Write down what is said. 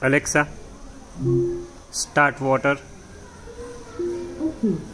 Alexa, start water. Okay.